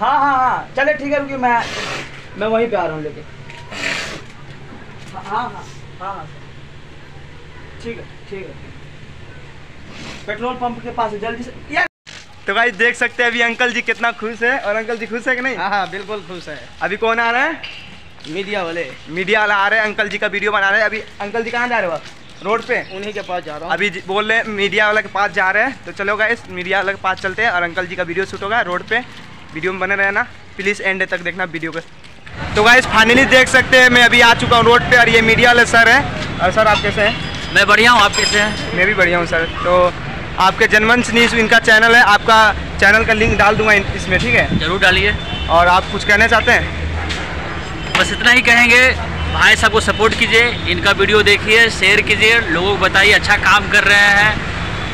हाँ हाँ हाँ चले ठीक है रुकिए मैं मैं वहीं पे आ रहा हूँ लेके। हाँ हाँ हाँ हाँ ठीक है ठीक है। पेट्रोल पंप के पास है जल्दी से यार तो भाई देख सकते हैं अभी अंकल जी कितना खुश है और अंकल जी खुश है कि नहीं? हाँ हाँ बिल्कुल खुश है। अभी कौन आ रहा है? मीडिया वाले। मीडिया वाला आ रहे हैं अंकल जी का वीडियो बना रहे हैं। अभी अंकल जी कहाँ जा रहे हो आप? रोड पे? उन्हीं के पास जा रहा हूँ। अभी बोल रहे हैं मीडिया वाला के पास जा रहे हैं। तो चलो इस मीडिया वाला के पास चलते हैं और अंकल जी का वीडियो शूट होगा रोड पे। वीडियो में बने रहना। प्लीज़ एंड तक देखना वीडियो को। तो गाइस फाइनली देख सकते हैं मैं अभी आ चुका हूँ रोड पे और ये मीडिया वाले सर हैं। और सर आप कैसे हैं? मैं बढ़िया हूँ आप कैसे हैं? मैं भी बढ़िया हूँ सर तो आपके जनमंच न्यूज़ इनका चैनल है। आपका चैनल का लिंक डाल दूँगा इसमें ठीक है? ज़रूर डालिए। और आप कुछ कहना चाहते हैं? बस इतना ही कहेंगे भाई साहब को सपोर्ट कीजिए इनका वीडियो देखिए शेयर कीजिए लोगों को बताइए अच्छा काम कर रहे हैं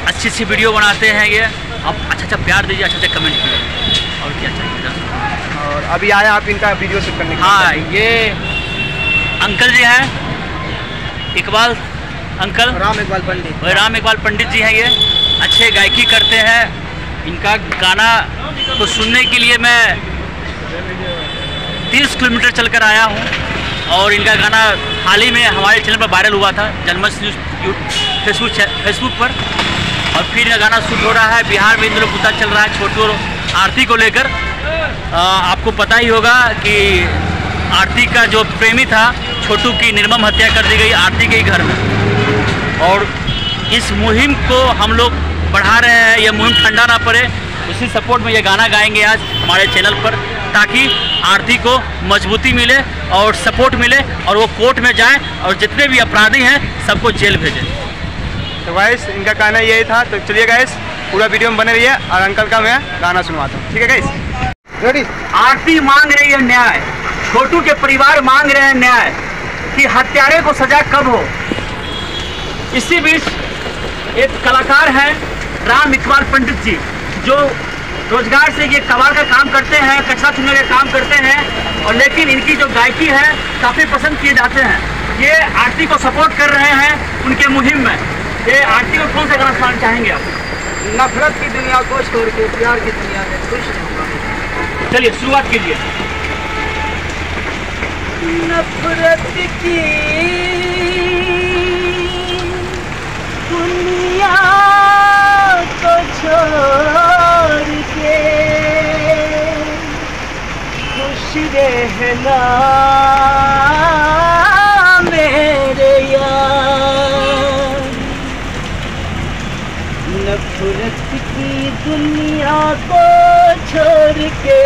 अच्छी अच्छी वीडियो बनाते हैं ये। आप अच्छा अच्छा प्यार दीजिए अच्छा अच्छा कमेंट कीजिए। क्या चाहिए बस। और अभी आया आप इनका वीडियो शूट करने हाँ ये अंकल जी हैं। इकबाल अंकल? राम इकबाल पंडित। राम इकबाल पंडित जी हैं ये। अच्छे गायकी करते हैं। इनका गाना को सुनने के लिए मैं तीस किलोमीटर चलकर आया हूँ। और इनका गाना हाल ही में हमारे चैनल पर वायरल हुआ था जनमंच न्यूज़ फेसबुक फेसबुक पर। और फिर इनका गाना शूट हो रहा है। बिहार में इन दिनों मुद्दा चल रहा है छोटू और आरती को लेकर आपको पता ही होगा कि आरती का जो प्रेमी था, छोटू की निर्मम हत्या कर दी गई आरती के घर में। और इस मुहिम को हम लोग बढ़ा रहे हैं, यह मुहिम ठंडा ना पड़े, उसी सपोर्ट में ये गाना गाएँगे आज हमारे चैनल पर, ताकि आरती को मजबूती मिले और सपोर्ट मिले और वो कोर्ट में जाएँ और जितने भी अपराधी हैं, सबको जेल भेजें। तो गाइस, इनका कहना यही था। तो चलिए गाइस पूरा वीडियो में बने रहिए और अंकल का मैं गाना सुनवाता हूँ। ठीक है गाइस रेडी आरती मांग रही है न्याय। छोटू के परिवार मांग रहे हैं न्याय कि हत्यारे को सजा कब हो। इसी बीच एक कलाकार हैं राम इकबाल पंडित जी जो रोज़गार से ये कबाड़ का काम करते हैं कचरा चुनने का काम करते हैं और लेकिन इनकी जो गायकी है काफ़ी पसंद किए जाते हैं। ये आरती को सपोर्ट कर रहे हैं उनके मुहिम में। ये आरती को कौन सा गाना सुनाना चाहेंगे आप? नफरत की दुनिया को छोड़ के प्यार की दुनिया में खुश रहूँगा चलिए शुरुआत कीजिए। नफरत की दुनिया को छोड़ के खुश रहना मेरे नफरत की दुनिया को छोड़ के,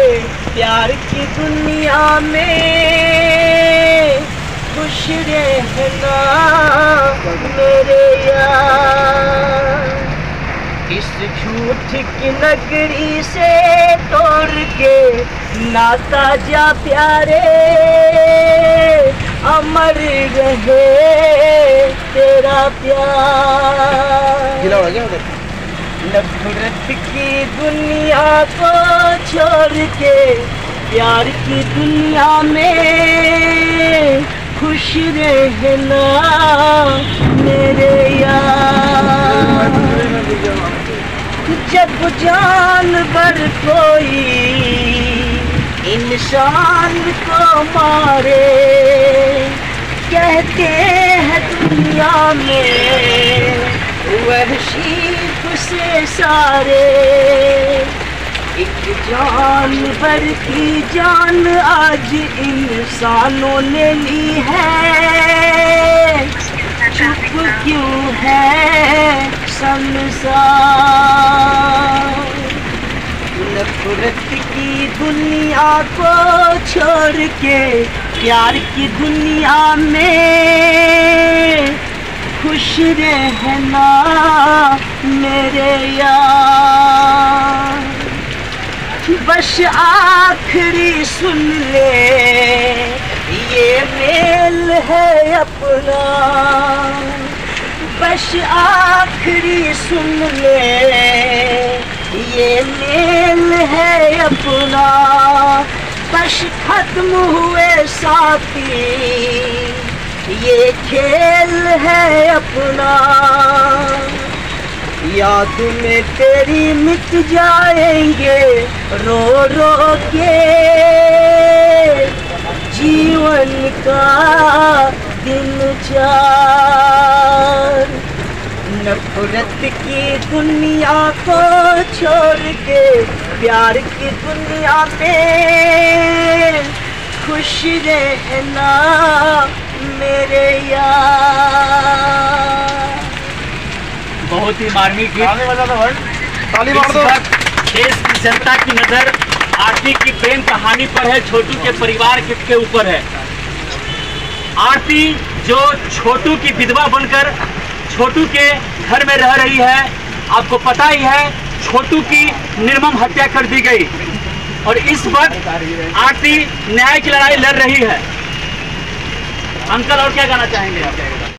प्यार की दुनिया में खुश रहना मेरे यार। इस झूठ की नगरी से तोड़ के नाता जा प्यारे अमर रहे तेरा प्यार। नफरत की दुनिया को छोड़ के प्यार की दुनिया में खुश रहना मेरे यार। जब जानवर कोई इंसान को मारे, कहते से सारे। एक जान भर की जान आज इंसानों ने ली है। चुप क्यों है संसार? नफरत की दुनिया को छोड़ के प्यार की दुनिया में खुश रहना मेरे यार। बस आखिरी सुन ले, ये मेल है अपना। बस आखिरी सुन ले, ये मेल है अपना। बस खत्म हुए साथी, ये खेल है अपना। याद में तेरी मिट जाएँगे, रो रो के। जीवन का दिन चार। नफरत की दुनिया को छोड़ के, प्यार की दुनिया में खुश रहना मेरे यार। दो भाई। ताली मार दो। देश की जनता की नज़र आरती की प्रेम कहानी पर है छोटू के परिवार के, के ऊपर है। आरती जो छोटू की विधवा बनकर छोटू के घर में रह रही है आपको पता ही है छोटू की निर्मम हत्या कर दी गई। और इस वक्त आरती न्याय की लड़ाई लड़ रही है। अंकल और क्या कहना चाहेंगे आप?